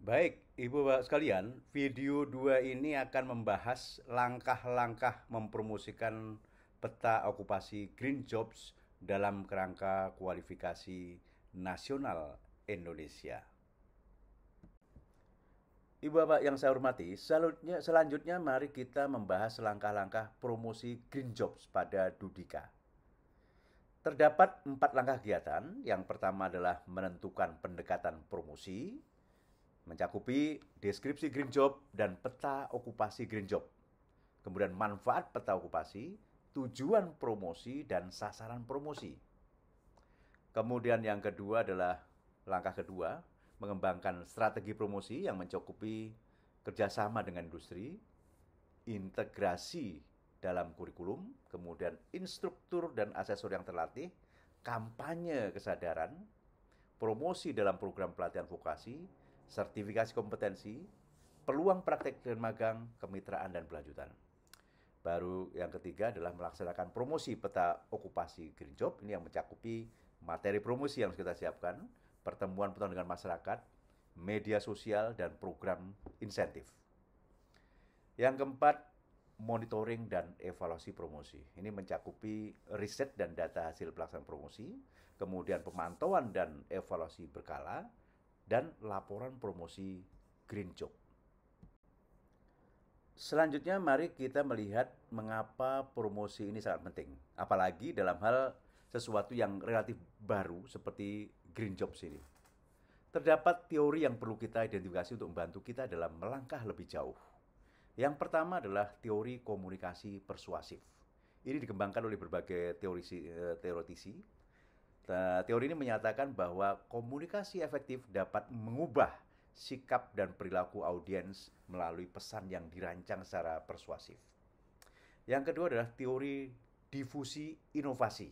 Baik, Ibu Bapak sekalian, video dua ini akan membahas langkah-langkah mempromosikan peta okupasi Green Jobs dalam kerangka kualifikasi nasional Indonesia. Ibu Bapak yang saya hormati, selanjutnya, selanjutnya mari kita membahas langkah-langkah promosi Green Jobs pada Dudika. Terdapat empat langkah kegiatan. Yang pertama adalah menentukan pendekatan promosi, mencakupi deskripsi green job dan peta okupasi green job. Kemudian manfaat peta okupasi, tujuan promosi dan sasaran promosi. Kemudian yang kedua adalah langkah kedua, mengembangkan strategi promosi yang mencakupi kerjasama dengan industri, integrasi dalam kurikulum, kemudian instruktur dan asesor yang terlatih, kampanye kesadaran, promosi dalam program pelatihan vokasi, sertifikasi kompetensi, peluang praktek dan magang, kemitraan dan pelanjutan. Baru yang ketiga adalah melaksanakan promosi peta okupasi green job ini yang mencakupi materi promosi yang kita siapkan, pertemuan-pertemuan dengan masyarakat, media sosial dan program insentif. Yang keempat, monitoring dan evaluasi promosi. Ini mencakupi riset dan data hasil pelaksanaan promosi, kemudian pemantauan dan evaluasi berkala, dan laporan promosi Green Job. Selanjutnya mari kita melihat mengapa promosi ini sangat penting, apalagi dalam hal sesuatu yang relatif baru seperti Green Jobs ini. Terdapat teori yang perlu kita identifikasi untuk membantu kita dalam melangkah lebih jauh yang pertama adalah teori komunikasi persuasif. Ini dikembangkan oleh berbagai teorisi, eh, teoretisi. Teori ini menyatakan bahwa komunikasi efektif dapat mengubah sikap dan perilaku audiens melalui pesan yang dirancang secara persuasif. Yang kedua adalah teori difusi inovasi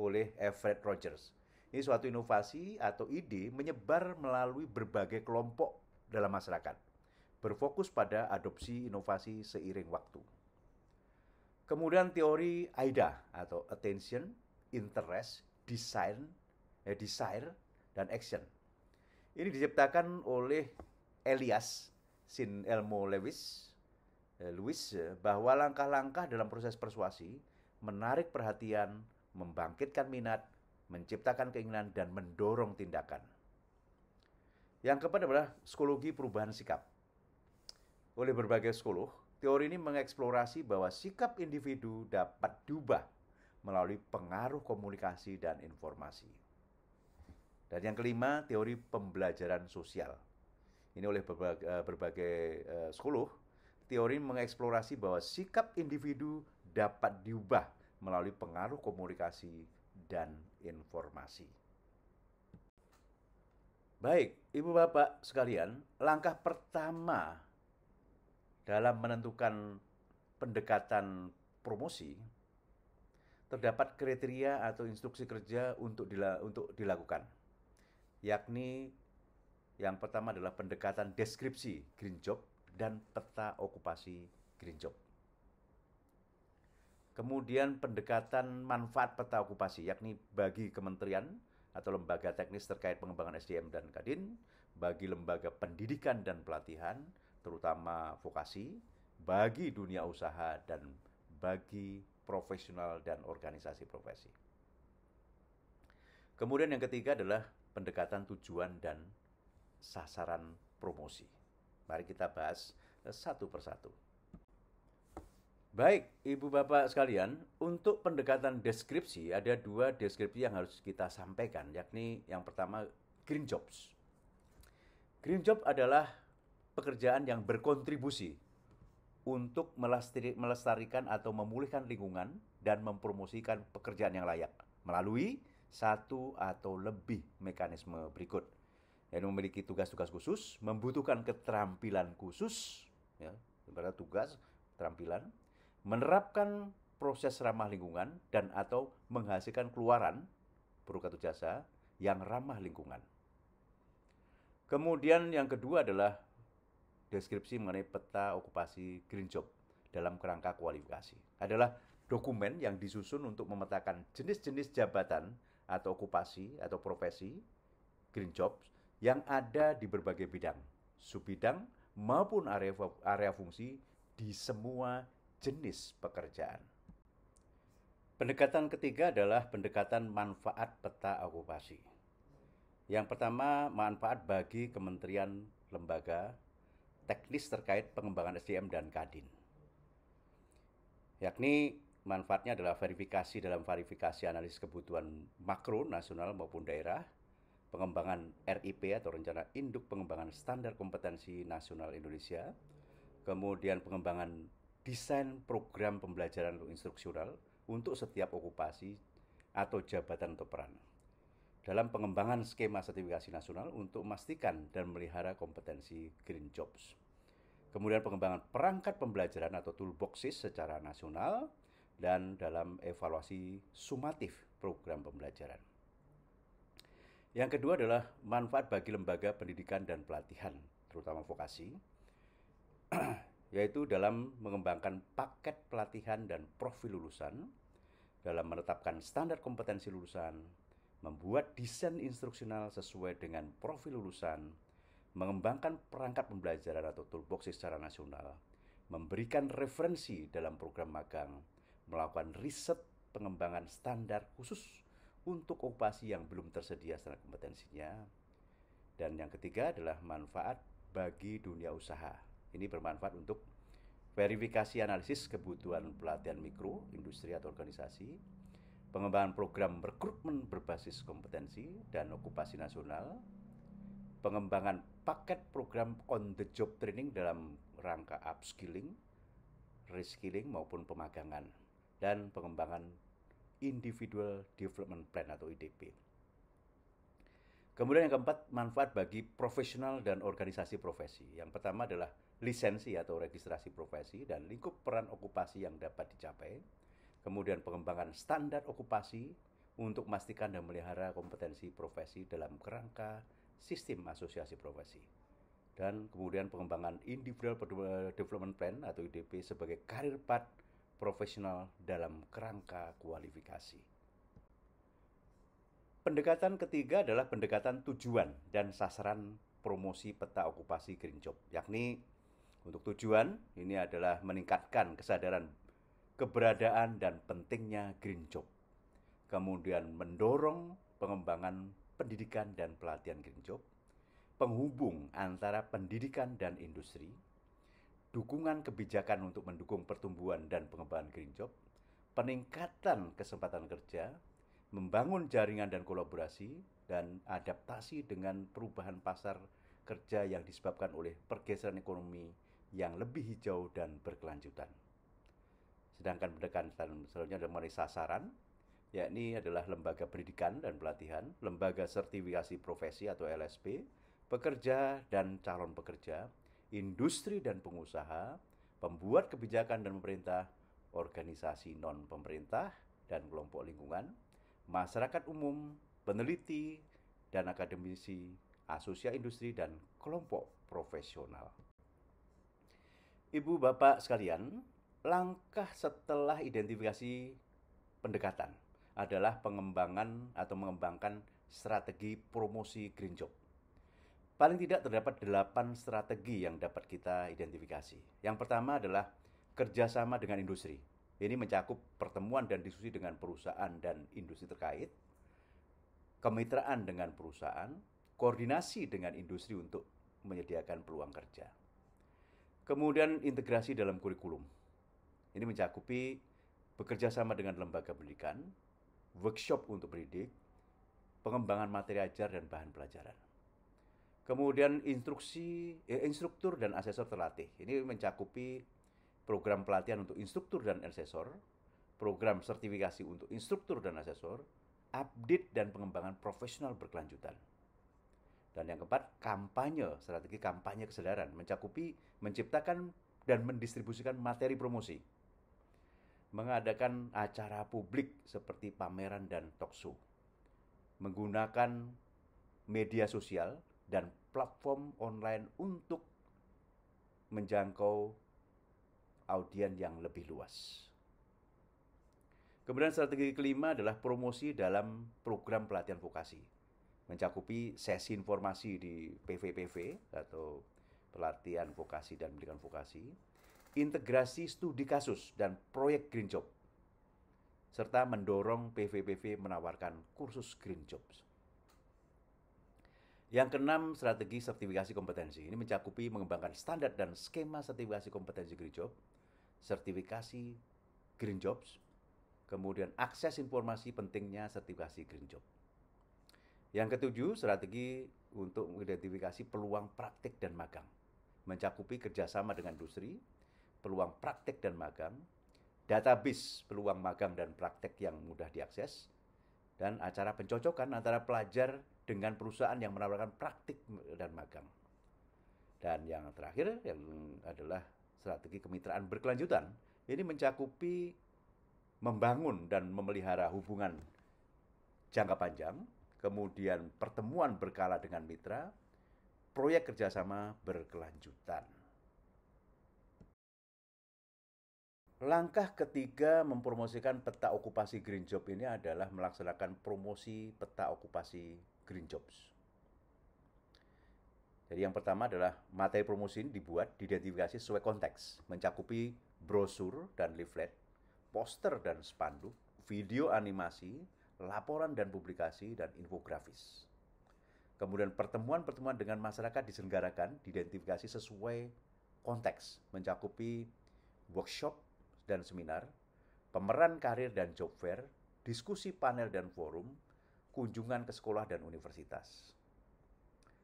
oleh Everett Rogers. Ini suatu inovasi atau ide menyebar melalui berbagai kelompok dalam masyarakat berfokus pada adopsi inovasi seiring waktu. Kemudian teori AIDA atau Attention, Interest, Design, eh, Desire, dan Action. Ini diciptakan oleh Elias Sin Elmo Lewis, eh, Lewis eh, bahwa langkah-langkah dalam proses persuasi menarik perhatian, membangkitkan minat, menciptakan keinginan, dan mendorong tindakan. Yang keempat adalah psikologi perubahan sikap oleh berbagai psikolog, teori ini mengeksplorasi bahwa sikap individu dapat diubah melalui pengaruh komunikasi dan informasi. Dan yang kelima, teori pembelajaran sosial. Ini oleh berbagai, eh, berbagai uh, psikolog, teori mengeksplorasi bahwa sikap individu dapat diubah melalui pengaruh komunikasi dan informasi. Baik, Ibu Bapak sekalian, langkah pertama dalam menentukan pendekatan promosi terdapat kriteria atau instruksi kerja untuk dila untuk dilakukan yakni yang pertama adalah pendekatan deskripsi green job dan peta okupasi green job. Kemudian pendekatan manfaat peta okupasi yakni bagi kementerian atau lembaga teknis terkait pengembangan SDM dan Kadin, bagi lembaga pendidikan dan pelatihan, terutama vokasi, bagi dunia usaha dan bagi profesional dan organisasi profesi. Kemudian yang ketiga adalah pendekatan tujuan dan sasaran promosi. Mari kita bahas satu persatu. Baik, Ibu Bapak sekalian, untuk pendekatan deskripsi ada dua deskripsi yang harus kita sampaikan, yakni yang pertama green jobs. Green job adalah pekerjaan yang berkontribusi untuk melestarikan atau memulihkan lingkungan dan mempromosikan pekerjaan yang layak melalui satu atau lebih mekanisme berikut yang memiliki tugas-tugas khusus, membutuhkan keterampilan khusus, ya, tugas, keterampilan, menerapkan proses ramah lingkungan dan atau menghasilkan keluaran produk atau jasa yang ramah lingkungan. Kemudian yang kedua adalah deskripsi mengenai peta okupasi green job dalam kerangka kualifikasi. Adalah dokumen yang disusun untuk memetakan jenis-jenis jabatan atau okupasi atau profesi green jobs yang ada di berbagai bidang subbidang, maupun area, area fungsi di semua jenis pekerjaan. Pendekatan ketiga adalah pendekatan manfaat peta okupasi. Yang pertama, manfaat bagi kementerian, lembaga, teknis terkait pengembangan SDM dan Kadin. Yakni manfaatnya adalah verifikasi dalam verifikasi analisis kebutuhan makro nasional maupun daerah, pengembangan RIP atau Rencana Induk Pengembangan Standar Kompetensi Nasional Indonesia, kemudian pengembangan desain program pembelajaran instruksional, untuk setiap okupasi atau jabatan atau peran. Dalam pengembangan skema sertifikasi nasional untuk memastikan dan melihara kompetensi green jobs. Kemudian pengembangan perangkat pembelajaran atau toolboxes secara nasional dan dalam evaluasi sumatif program pembelajaran. Yang kedua adalah manfaat bagi lembaga pendidikan dan pelatihan, terutama vokasi, yaitu dalam mengembangkan paket pelatihan dan profil lulusan, dalam menetapkan standar kompetensi lulusan, membuat desain instruksional sesuai dengan profil lulusan, mengembangkan perangkat pembelajaran atau toolbox secara nasional, memberikan referensi dalam program magang, melakukan riset pengembangan standar khusus untuk okupasi yang belum tersedia standar kompetensinya. Dan yang ketiga adalah manfaat bagi dunia usaha ini bermanfaat untuk verifikasi analisis kebutuhan pelatihan mikro, industri atau organisasi, pengembangan program rekrutmen berbasis kompetensi dan okupasi nasional, pengembangan paket program on the job training dalam rangka upskilling, reskilling maupun pemagangan, dan pengembangan individual development plan atau IDP. Kemudian yang keempat, manfaat bagi profesional dan organisasi profesi. Yang pertama adalah lisensi atau registrasi profesi dan lingkup peran okupasi yang dapat dicapai. Kemudian pengembangan standar okupasi untuk memastikan dan melihara kompetensi profesi dalam kerangka sistem asosiasi profesi. Dan kemudian pengembangan individual development plan atau IDP sebagai karir path profesional dalam kerangka kualifikasi. Pendekatan ketiga adalah pendekatan tujuan dan sasaran promosi peta okupasi Green Job, yakni untuk tujuan ini adalah meningkatkan kesadaran keberadaan dan pentingnya Green Job. Kemudian mendorong pengembangan pendidikan dan pelatihan Green Job, penghubung antara pendidikan dan industri, dukungan kebijakan untuk mendukung pertumbuhan dan pengembangan Green Job, peningkatan kesempatan kerja, membangun jaringan dan kolaborasi dan adaptasi dengan perubahan pasar kerja yang disebabkan oleh pergeseran ekonomi yang lebih hijau dan berkelanjutan. Sedangkan pendekatan selanjutnya adalah mengenai sasaran, yakni adalah lembaga pendidikan dan pelatihan, lembaga sertifikasi profesi atau LSP, pekerja dan calon pekerja, industri dan pengusaha, pembuat kebijakan dan pemerintah, organisasi non pemerintah dan kelompok lingkungan, masyarakat umum, peneliti, dan akademisi, asosiasi industri, dan kelompok profesional. Ibu bapak sekalian, langkah setelah identifikasi pendekatan adalah pengembangan atau mengembangkan strategi promosi green job. Paling tidak terdapat delapan strategi yang dapat kita identifikasi. Yang pertama adalah kerjasama dengan industri. Ini mencakup pertemuan dan diskusi dengan perusahaan dan industri terkait, kemitraan dengan perusahaan, koordinasi dengan industri untuk menyediakan peluang kerja. Kemudian integrasi dalam kurikulum. Ini mencakupi bekerja sama dengan lembaga pendidikan, workshop untuk pendidik, pengembangan materi ajar dan bahan pelajaran. Kemudian instruksi, eh, instruktur dan asesor terlatih. Ini mencakupi program pelatihan untuk instruktur dan asesor, program sertifikasi untuk instruktur dan asesor, update dan pengembangan profesional berkelanjutan. Dan yang keempat, kampanye, strategi kampanye kesadaran, mencakupi menciptakan dan mendistribusikan materi promosi. Mengadakan acara publik seperti pameran dan talkshow. Menggunakan media sosial dan platform online untuk menjangkau audien yang lebih luas. Kemudian strategi kelima adalah promosi dalam program pelatihan vokasi. Mencakupi sesi informasi di PVPV atau pelatihan vokasi dan pendidikan vokasi, integrasi studi kasus dan proyek Green Job, serta mendorong PVPV menawarkan kursus Green Jobs. Yang keenam, strategi sertifikasi kompetensi. Ini mencakupi mengembangkan standar dan skema sertifikasi kompetensi Green Job, sertifikasi Green Jobs, kemudian akses informasi pentingnya sertifikasi Green Job. Yang ketujuh, strategi untuk mengidentifikasi peluang praktik dan magang, mencakupi kerjasama dengan industri, peluang praktik dan magang, database peluang magang dan praktek yang mudah diakses, dan acara pencocokan antara pelajar dengan perusahaan yang menawarkan praktik dan magang. Dan yang terakhir yang adalah strategi kemitraan berkelanjutan. Ini mencakupi membangun dan memelihara hubungan jangka panjang, kemudian pertemuan berkala dengan mitra, proyek kerjasama berkelanjutan. Langkah ketiga mempromosikan peta okupasi Green Job ini adalah melaksanakan promosi peta okupasi Green Jobs. Jadi yang pertama adalah materi promosi ini dibuat diidentifikasi sesuai konteks, mencakupi brosur dan leaflet, poster dan spanduk, video animasi, laporan dan publikasi, dan infografis. Kemudian pertemuan-pertemuan dengan masyarakat diselenggarakan, diidentifikasi sesuai konteks, mencakupi workshop, dan seminar, pemeran karir dan job fair, diskusi panel dan forum, kunjungan ke sekolah dan universitas.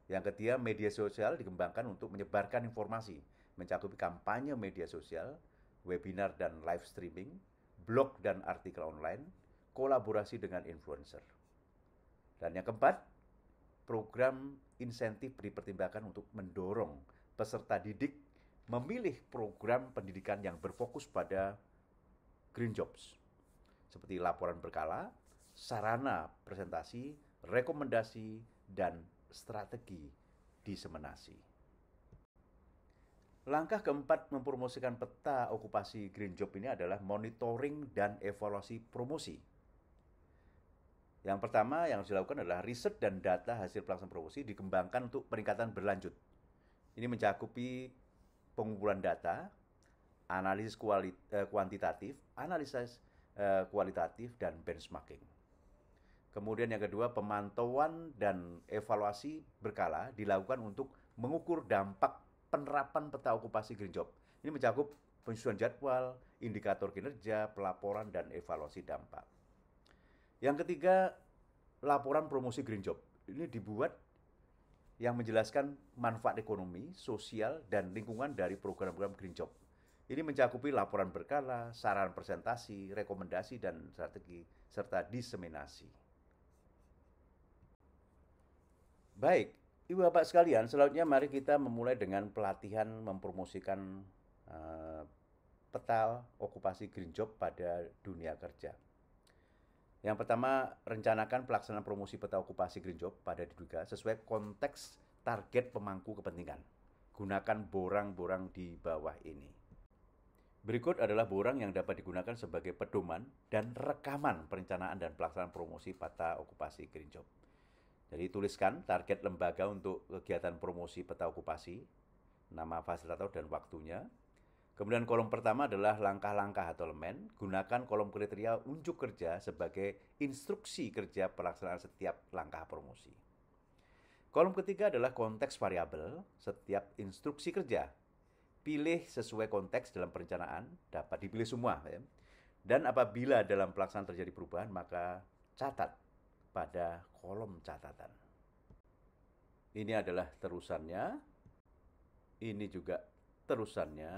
Yang ketiga, media sosial dikembangkan untuk menyebarkan informasi, mencakupi kampanye media sosial, webinar dan live streaming, blog dan artikel online, kolaborasi dengan influencer. Dan yang keempat, program insentif dipertimbangkan untuk mendorong peserta didik memilih program pendidikan yang berfokus pada green jobs, seperti laporan berkala, sarana presentasi, rekomendasi, dan strategi diseminasi. Langkah keempat mempromosikan peta okupasi green job ini adalah monitoring dan evaluasi promosi. Yang pertama yang harus dilakukan adalah riset dan data hasil pelaksanaan promosi dikembangkan untuk peningkatan berlanjut. Ini mencakupi pengumpulan data, analisis kualit, eh, kuantitatif, analisis eh, kualitatif, dan benchmarking. Kemudian yang kedua, pemantauan dan evaluasi berkala dilakukan untuk mengukur dampak penerapan peta okupasi green job. Ini mencakup penyusunan jadwal, indikator kinerja, pelaporan, dan evaluasi dampak. Yang ketiga, laporan promosi green job. Ini dibuat yang menjelaskan manfaat ekonomi, sosial, dan lingkungan dari program-program Green Job. Ini mencakupi laporan berkala, saran presentasi, rekomendasi, dan strategi, serta diseminasi. Baik, Ibu Bapak sekalian, selanjutnya mari kita memulai dengan pelatihan mempromosikan uh, peta okupasi Green Job pada dunia kerja. Yang pertama, rencanakan pelaksanaan promosi peta okupasi Green Job pada diduga sesuai konteks target pemangku kepentingan. Gunakan borang-borang di bawah ini. Berikut adalah borang yang dapat digunakan sebagai pedoman dan rekaman perencanaan dan pelaksanaan promosi peta okupasi Green Job. Jadi tuliskan target lembaga untuk kegiatan promosi peta okupasi, nama fasilitator dan waktunya, Kemudian kolom pertama adalah langkah-langkah atau elemen. Gunakan kolom kriteria unjuk kerja sebagai instruksi kerja pelaksanaan setiap langkah promosi. Kolom ketiga adalah konteks variabel setiap instruksi kerja. Pilih sesuai konteks dalam perencanaan, dapat dipilih semua. Ya. Dan apabila dalam pelaksanaan terjadi perubahan, maka catat pada kolom catatan. Ini adalah terusannya. Ini juga terusannya.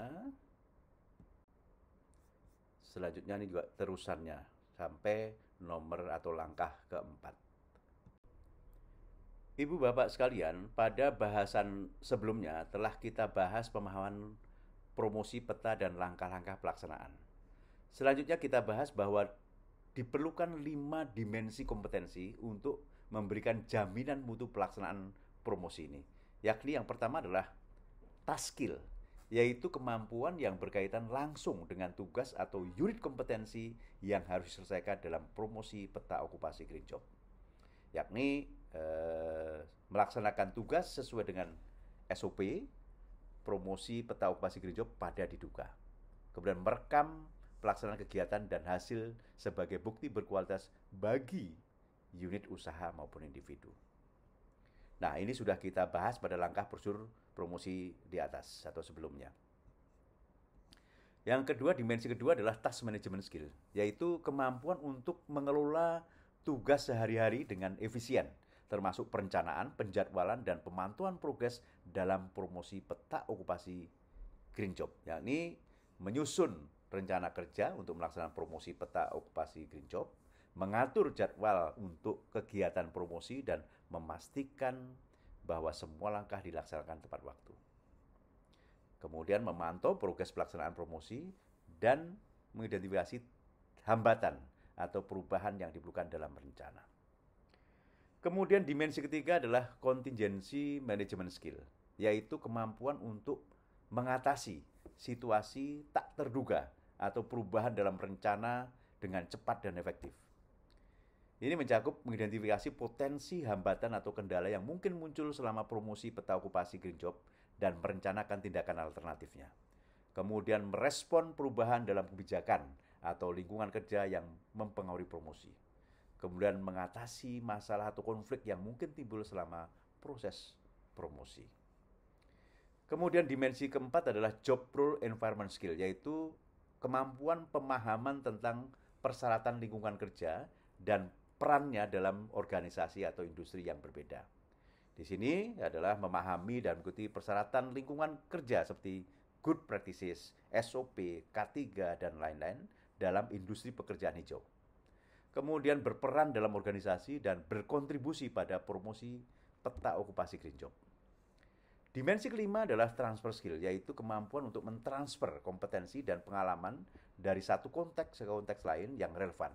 Selanjutnya ini juga terusannya sampai nomor atau langkah keempat. Ibu bapak sekalian, pada bahasan sebelumnya telah kita bahas pemahaman promosi peta dan langkah-langkah pelaksanaan. Selanjutnya kita bahas bahwa diperlukan lima dimensi kompetensi untuk memberikan jaminan mutu pelaksanaan promosi ini. Yakni yang pertama adalah task skill yaitu kemampuan yang berkaitan langsung dengan tugas atau unit kompetensi yang harus diselesaikan dalam promosi peta okupasi Green Job. Yakni eh, melaksanakan tugas sesuai dengan SOP, promosi peta okupasi Green Job pada diduga. Kemudian merekam pelaksanaan kegiatan dan hasil sebagai bukti berkualitas bagi unit usaha maupun individu. Nah, ini sudah kita bahas pada langkah prosedur promosi di atas atau sebelumnya. Yang kedua, dimensi kedua adalah task management skill, yaitu kemampuan untuk mengelola tugas sehari-hari dengan efisien, termasuk perencanaan, penjadwalan, dan pemantauan progres dalam promosi peta okupasi Green Job, yakni menyusun rencana kerja untuk melaksanakan promosi peta okupasi Green Job, mengatur jadwal untuk kegiatan promosi, dan memastikan bahwa semua langkah dilaksanakan tepat waktu kemudian memantau progres pelaksanaan promosi dan mengidentifikasi hambatan atau perubahan yang diperlukan dalam rencana. Kemudian dimensi ketiga adalah contingency management skill, yaitu kemampuan untuk mengatasi situasi tak terduga atau perubahan dalam rencana dengan cepat dan efektif. Ini mencakup mengidentifikasi potensi hambatan atau kendala yang mungkin muncul selama promosi peta okupasi green job dan merencanakan tindakan alternatifnya. Kemudian merespon perubahan dalam kebijakan atau lingkungan kerja yang mempengaruhi promosi. Kemudian mengatasi masalah atau konflik yang mungkin timbul selama proses promosi. Kemudian dimensi keempat adalah job role environment skill, yaitu kemampuan pemahaman tentang persyaratan lingkungan kerja dan perannya dalam organisasi atau industri yang berbeda. Di sini adalah memahami dan mengikuti persyaratan lingkungan kerja seperti good practices, SOP, K3, dan lain-lain dalam industri pekerjaan hijau. Kemudian berperan dalam organisasi dan berkontribusi pada promosi peta okupasi green job. Dimensi kelima adalah transfer skill, yaitu kemampuan untuk mentransfer kompetensi dan pengalaman dari satu konteks ke konteks lain yang relevan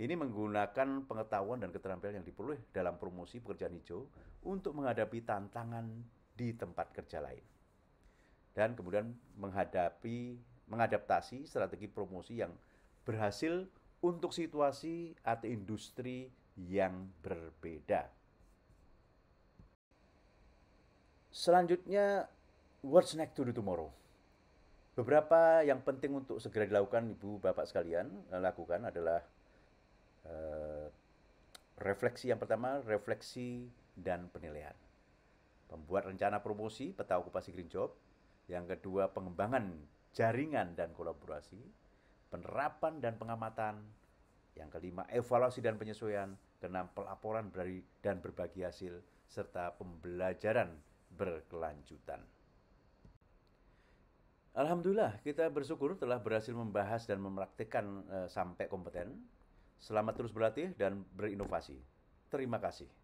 ini menggunakan pengetahuan dan keterampilan yang diperoleh dalam promosi pekerjaan hijau untuk menghadapi tantangan di tempat kerja lain. Dan kemudian menghadapi mengadaptasi strategi promosi yang berhasil untuk situasi atau industri yang berbeda. Selanjutnya, what's next to do tomorrow? Beberapa yang penting untuk segera dilakukan Ibu Bapak sekalian lakukan adalah uh, refleksi yang pertama, refleksi dan penilaian. Membuat rencana promosi peta okupasi green job. Yang kedua, pengembangan jaringan dan kolaborasi. Penerapan dan pengamatan. Yang kelima, evaluasi dan penyesuaian. Keenam, pelaporan dan berbagi hasil. Serta pembelajaran berkelanjutan. Alhamdulillah, kita bersyukur telah berhasil membahas dan mempraktikkan uh, sampai kompeten Selamat terus berlatih dan berinovasi. Terima kasih.